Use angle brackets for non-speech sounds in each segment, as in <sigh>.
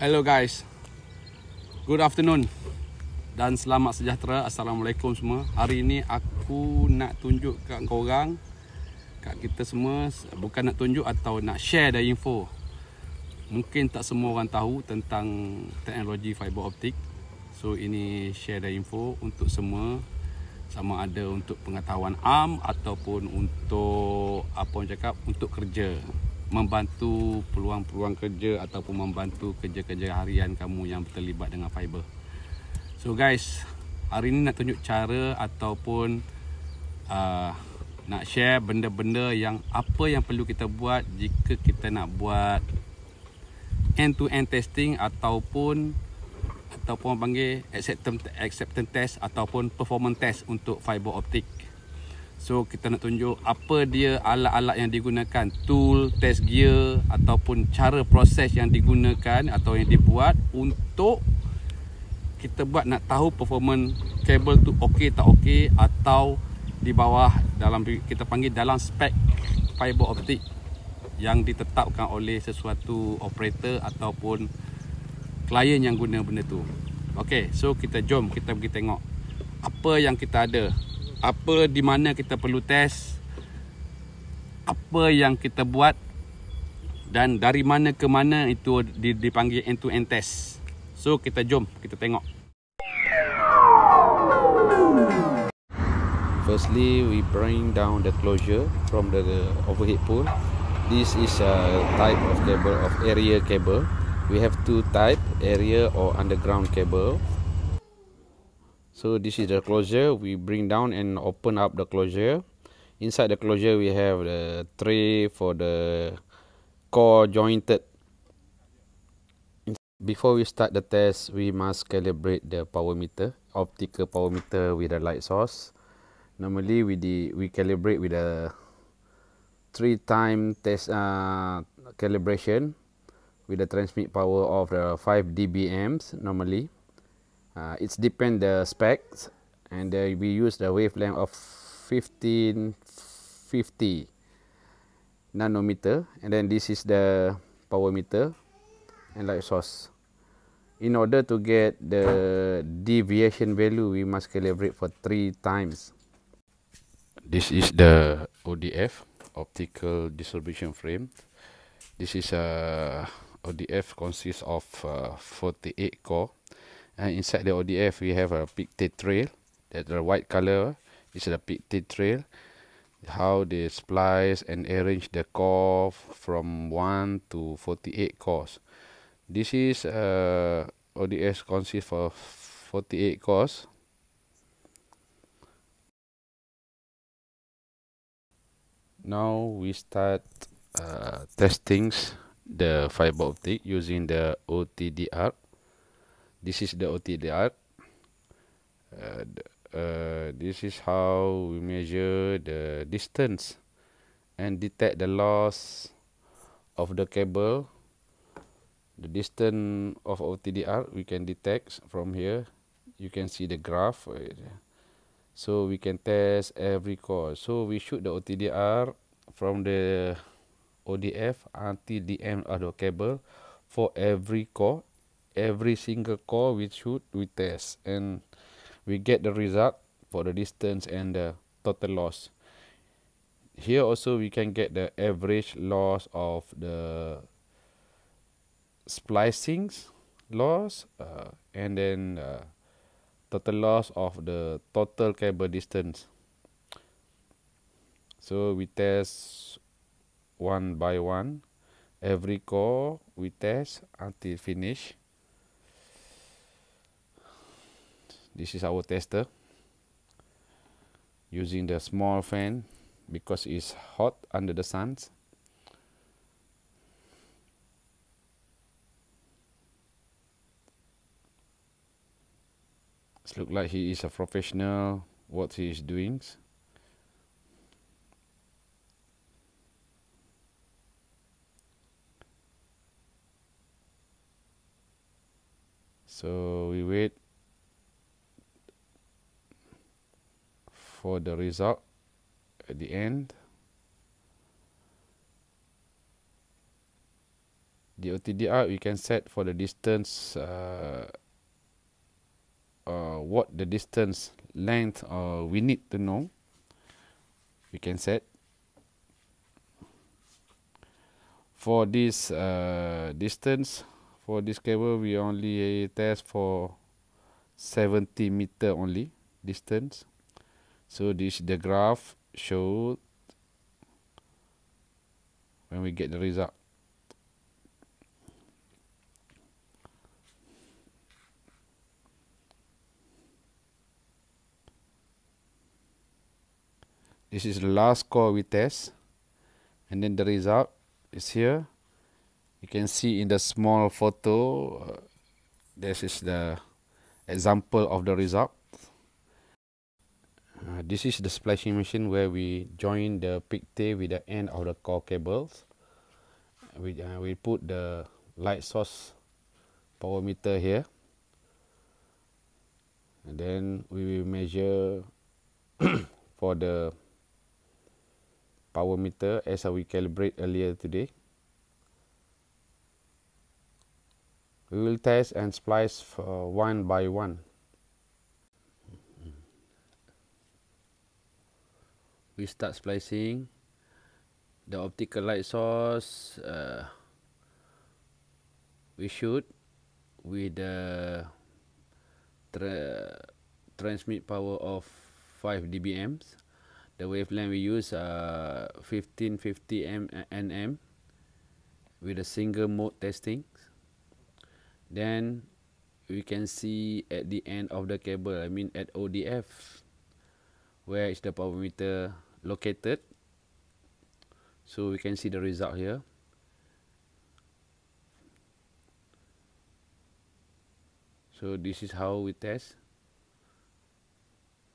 Hello guys. Good afternoon. Dan selamat sejahtera. Assalamualaikum semua. Hari ini aku nak tunjuk kat korang kat kita semua bukan nak tunjuk atau nak share dah info. Mungkin tak semua orang tahu tentang teknologi fiber optik. So ini share dah info untuk semua sama ada untuk pengetahuan am ataupun untuk apa orang cakap untuk kerja membantu peluang-peluang kerja ataupun membantu kerja-kerja harian kamu yang terlibat dengan fiber. So guys, hari ini nak tunjuk cara ataupun uh, nak share benda-benda yang apa yang perlu kita buat jika kita nak buat end to end testing ataupun ataupun panggil acceptance acceptance test ataupun performance test untuk fiber optik. So kita nak tunjuk apa dia alat-alat yang digunakan, tool, test gear ataupun cara proses yang digunakan atau yang dibuat untuk kita buat nak tahu performance kabel tu okey tak okey atau di bawah dalam kita panggil dalam spek fiber optik yang ditetapkan oleh sesuatu operator ataupun klien yang guna benda tu. Okey, so kita jom kita pergi tengok apa yang kita ada apa di mana kita perlu test apa yang kita buat dan dari mana ke mana itu dipanggil end to end test. So kita jom kita tengok. Firstly we bring down the closure from the overhead pole this is a type of cable of area cable. We have two type area or underground cable so this is the closure. We bring down and open up the closure. Inside the closure we have the tray for the core jointed. Before we start the test we must calibrate the power meter optical power meter with a light source. Normally we de we calibrate with a three time test uh, calibration with the transmit power of the 5 dBms normally uh, it's depend the specs and uh, we use the wavelength of 1550 nanometer. And then this is the power meter and light source. In order to get the deviation value we must calibrate for three times. This is the ODF optical distribution frame. This is a ODF consists of uh, 48 core and inside the ODF we have a pictet trail. That the white color is the pictet trail. How they splice and arrange the core from 1 to 48 cores this is uh, ODS consists of 48 cores now we start uh, testings the fiber optic using the OTDR this is the OTDR. Uh, uh, this is how we measure the distance and detect the loss of the cable. The distance of OTDR we can detect from here. You can see the graph. So we can test every core. So we shoot the OTDR from the ODF until the end of the cable for every core every single core we shoot we test. And we get the result for the distance and the total loss. Here also we can get the average loss of the splicings loss uh, and then uh, total loss of the total cable distance. So we test one by one. Every core we test until finish this is our tester. Using the small fan because it's hot under the sun it look like he is a professional what he is doing. So we wait for the result at the end. The OTDR we can set for the distance uh, uh, what the distance length uh, we need to know. We can set. For this uh, distance for this cable we only test for 70 meter only distance so this the graph show when we get the result. This is the last core we test and then the result is here. You can see in the small photo uh, this is the example of the result uh, this is the splashing machine where we join the pigtail with the end of the core cables we, uh, we put the light source power meter here and then we will measure <coughs> for the power meter as we calibrate earlier today. We will test and splice one by one. We start splicing the optical light source uh, we shoot with the tra transmit power of 5 dBms. The wavelength we use uh, 1550 nm with a single mode testing. Then we can see at the end of the cable I mean at ODF where is the power meter located. So we can see the result here. So this is how we test.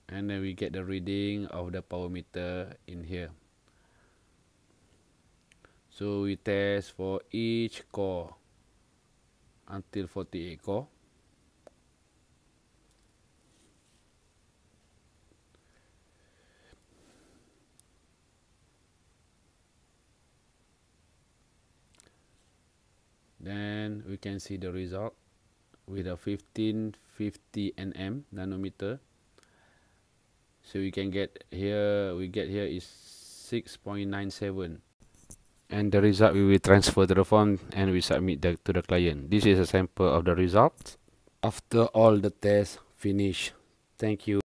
And then we get the reading of the power meter in here. So we test for each core until 48 core then we can see the result with a 1550 nm nanometer. So we can get here we get here is 6.97 and the result we will transfer to the phone and we submit that to the client. This is a sample of the results after all the tests finish thank you